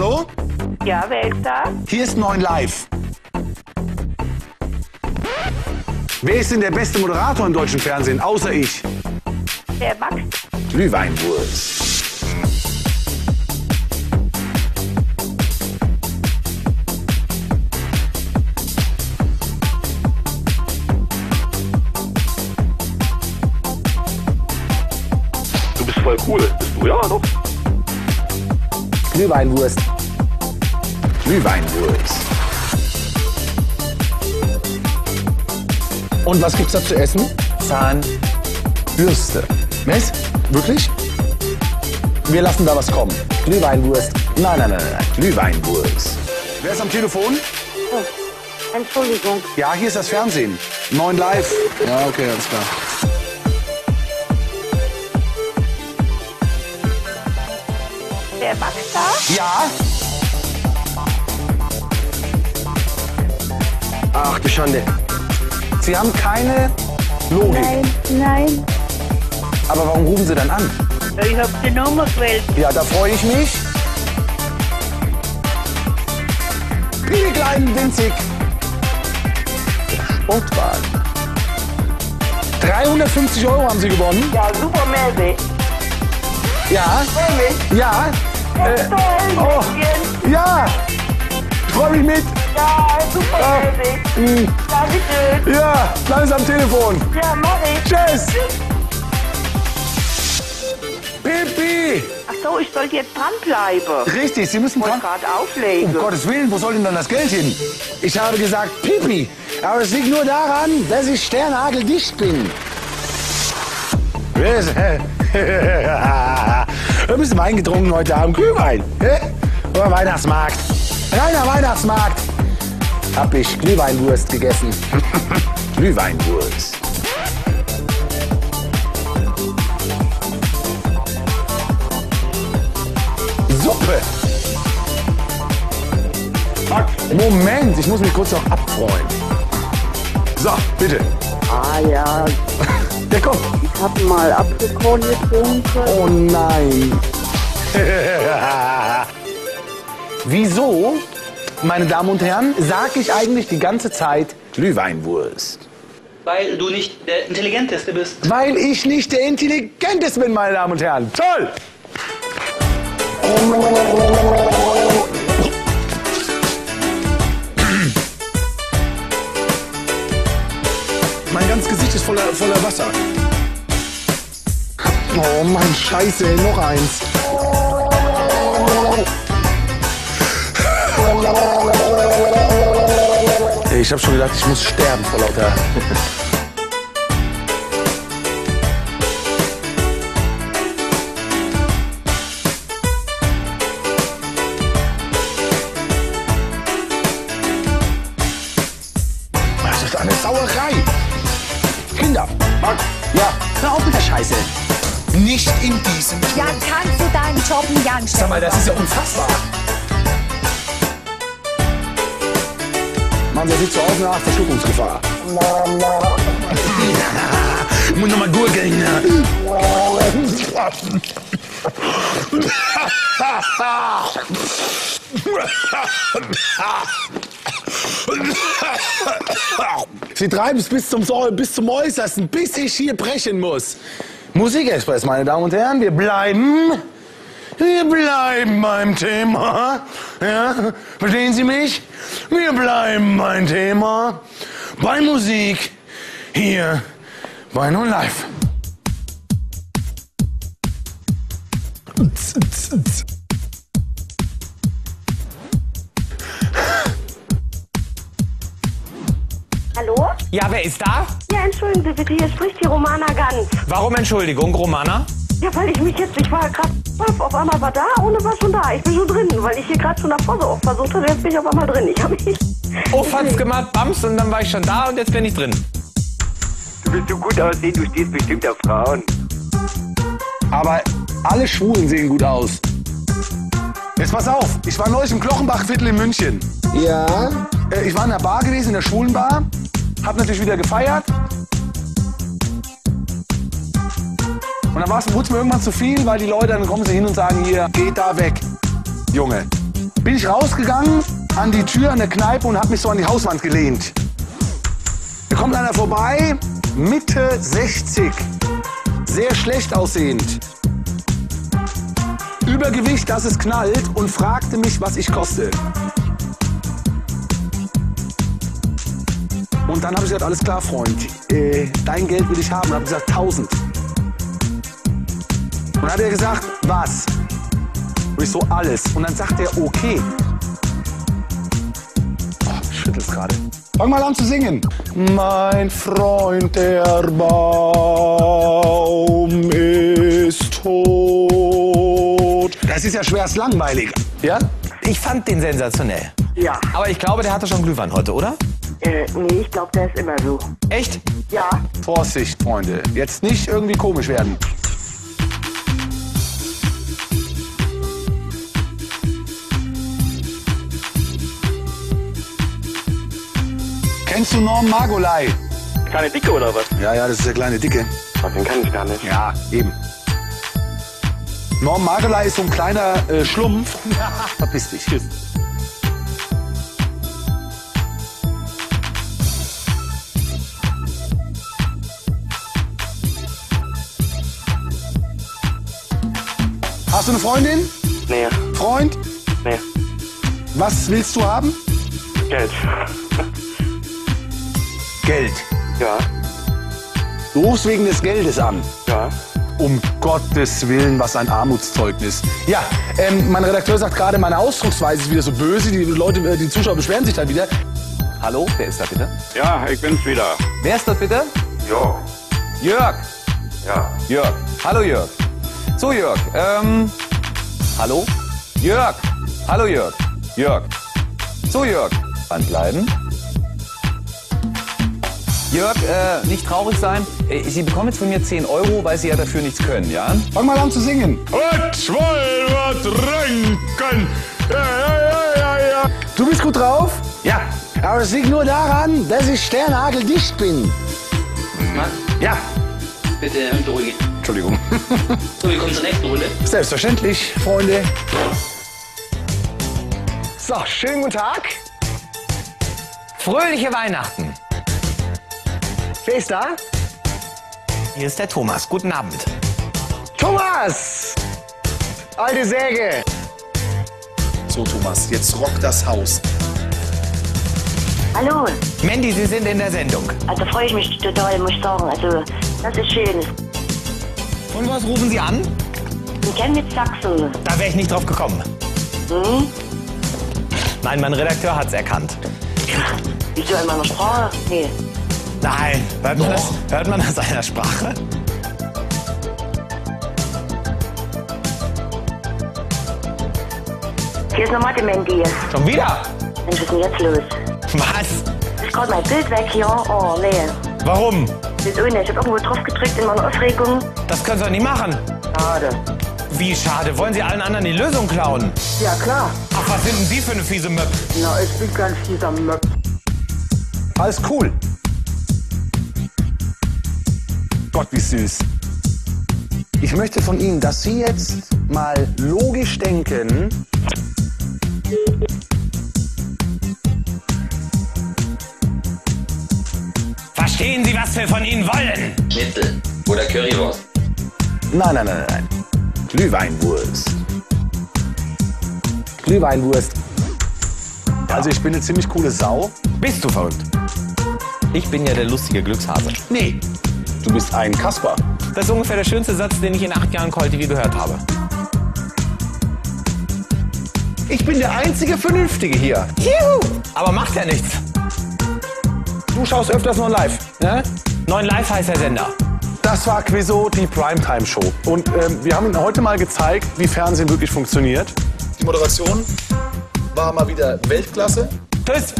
Hallo? Ja, wer ist da? Hier ist 9 Live. Wer ist denn der beste Moderator im deutschen Fernsehen, außer ich? Der Max. Glühweinwurst. Du bist voll cool. Bist du? Ja, doch. Glühweinwurst. Glühweinwurst. Und was gibt's da zu essen? Zahnbürste. Was? Wirklich? Wir lassen da was kommen. Glühweinwurst. Nein, nein, nein, nein. Glühweinwurst. Wer ist am Telefon? Entschuldigung. Ja, hier ist das Fernsehen. 9 Live. Ja, okay, alles klar. Der Max da? Ja? Ach du Schande. Sie haben keine Logik. Nein, nein. Aber warum rufen Sie dann an? Ich hab die Nummer gewählt. Ja, da freue ich mich. Wie klein, winzig. Sportwagen. 350 Euro haben Sie gewonnen. Ja, super mäßig. Ja, ja, Ja, Äh, oh. Ja. Ich freue mich mit. Ja, super Ah. mäßig. Hm. Dankeschön. Ja, bleib am Telefon. Ja, mach ich. Tschüss. Pipi. Ach so, ich sollte jetzt dranbleiben. Richtig, Sie müssen Ich wollte dran. gerade Um auflegen. Gottes Willen, wo soll denn dann das Geld hin? Ich habe gesagt Pipi. Aber es liegt nur daran, dass ich sternageldicht bin. Wir müssen Wein getrunken heute Abend. Glühwein. Oder Weihnachtsmarkt. Reiner Weihnachtsmarkt. Hab ich Glühweinwurst gegessen. Glühweinwurst. Suppe. Moment, ich muss mich kurz noch abfreuen. So, bitte. Ah ja, Ja, komm. ich hab mal Apfelkorn getrunken. Oh nein. Wieso, meine Damen und Herren, sage ich eigentlich die ganze Zeit Glühweinwurst? Weil du nicht der Intelligenteste bist. Weil ich nicht der Intelligenteste bin, meine Damen und Herren. Toll! Mein ganzes Gesicht ist voller, voller Wasser. Oh Mann, Scheiße, noch eins. Ich habe schon gedacht, ich muss sterben vor lauter. Das ist eine Sauerei. Kinder, ja, Hör auf mit der Scheiße. Nicht in diesem Ja, kannst du deinen Job nicht anstellen? Sag mal, das ist ja unfassbar. Man sieht so aus nach Verschluckungsgefahr. Ich muss nochmal gurgeln. Sie treiben es bis zum, bis zum Äußersten, bis ich hier brechen muss. Musikexpress, meine Damen und Herren, wir bleiben. Wir bleiben beim Thema. Ja, verstehen Sie mich? Wir bleiben beim Thema. Bei Musik. Hier bei No Live. Hallo? Ja, wer ist da? Ja, entschuldigen Sie bitte, hier spricht die Romana Ganz. Warum Entschuldigung, Romana? Ja, weil ich mich jetzt, ich war gerade, auf einmal war da, ohne war schon da. Ich bin schon drin, weil ich hier gerade schon davor so oft versucht hatte, jetzt bin ich auf einmal drin. Ich habe mich... Oh, hat's gemacht, Bams, und dann war ich schon da und jetzt bin ich drin. Du willst so gut aussehen, du stehst bestimmt auf Frauen. Aber alle Schwulen sehen gut aus. Jetzt pass auf, ich war neulich im Klochenbachviertel in München. Ja? Äh, Ich war in der Bar gewesen, in der Schwulenbar. Hab natürlich wieder gefeiert. Und dann wurde es mir irgendwann zu viel, weil die Leute, dann kommen sie hin und sagen, hier, geht da weg, Junge. bin ich rausgegangen an die Tür an der Kneipe und habe mich so an die Hauswand gelehnt. Da kommt einer vorbei, Mitte 60, sehr schlecht aussehend. Übergewicht, dass es knallt und fragte mich, was ich koste. Und dann habe ich gesagt, alles klar, Freund, äh, dein Geld will ich haben. Habe gesagt, 1000. Dann hat er gesagt, was? Und ich so, alles. Und dann sagt er, okay. Oh, ich schüttel's gerade. Fang mal an zu singen. Mein Freund, der Baum ist tot. Das ist ja schwerst langweilig. Ja? Ich fand den sensationell. Ja. Aber ich glaube, der hatte schon Glühwein heute, oder? Äh, nee, ich glaube, der ist immer so. Echt? Ja. Vorsicht, Freunde. Jetzt nicht irgendwie komisch werden. Kennst du Norm Margolai? Keine Dicke oder was? Ja, ja, das ist der kleine Dicke. Ach, Den kann ich gar nicht. Ja, eben. Norm Margolai ist so ein kleiner äh, Schlumpf. Verpiss dich. Hast du eine Freundin? Nee, Freund? nee. Was willst du haben? Geld. Geld. Ja, Du rufst wegen des Geldes an. ja. Um Gottes Willen, was ein Armutszeugnis. Ja, ähm, mein Redakteur sagt gerade, meine Ausdrucksweise ist wieder so böse. Die Leute, äh, die Zuschauer beschweren sich dann wieder. Hallo, wer ist da bitte? Ja, ich bin's wieder. Wer ist dort bitte? Jo. Jörg. Ja. Jörg. Hallo Jörg. So Jörg, ähm, hallo? Jörg. Hallo Jörg. Jörg. So Jörg. Anbleiben. Jörg, äh, nicht traurig sein. Äh, Sie bekommen jetzt von mir 10 Euro, weil Sie ja dafür nichts können, ja? Fang mal an zu singen. Und wollen wir trinken? Ja, ja, ja, ja, ja. Du bist gut drauf? Ja. Aber es liegt nur daran, dass ich sternageldicht bin. Mann, Ja. bitte beruhigen. Entschuldigung. So, wir kommen zur nächsten Runde. Selbstverständlich, Freunde. So, schönen guten Tag. Fröhliche Weihnachten. Wer ist da? Hier ist der Thomas. Guten Abend. Thomas! Alte Säge. So, Thomas, jetzt rockt das Haus. Hallo. Mandy, Sie sind in der Sendung. Also freue ich mich total, muss ich sagen. Also, das ist schön. Von was rufen Sie an? In Chemnitz, Sachsen. Da wäre ich nicht drauf gekommen. Hm? Nein, mein Redakteur hat's erkannt. Wieso in meiner Sprache? Nee. Nein, hört man, das, hört man das einer Sprache? Hier ist nochmal die Mandy. Schon wieder? Mensch, was ist denn jetzt los? Was? Ist gerade mein Bild weg hier. Oh, nee. Warum? Wieso nicht? Ich habe irgendwo drauf gedrückt in meiner Aufregung. Das können Sie doch nicht machen. Schade. Wie schade. Wollen Sie allen anderen die Lösung klauen? Ja, klar. Ach, was sind denn Sie für eine fiese Möb? Na, ich bin ganz dieser Möb. Alles cool. Gott, wie süß. Ich möchte von Ihnen, dass Sie jetzt mal logisch denken. Verstehen Sie, was wir von Ihnen wollen? Schnitzel oder Currywurst. Nein, nein, nein, nein. Glühweinwurst. Glühweinwurst. Also ich bin eine ziemlich coole Sau. Bist du verrückt? Ich bin ja der lustige Glückshase. Nee. Du bist ein Kasper. Das ist ungefähr der schönste Satz, den ich in acht Jahren Call TV gehört habe. Ich bin der einzige Vernünftige hier. Juhu! Aber macht ja nichts. Du schaust öfters nur live. Ne? Neun Live heißt der Sender. Das war Quiso, die Primetime-Show. Und ähm, wir haben Ihnen heute mal gezeigt, wie Fernsehen wirklich funktioniert. Die Moderation war mal wieder Weltklasse. Tschüss.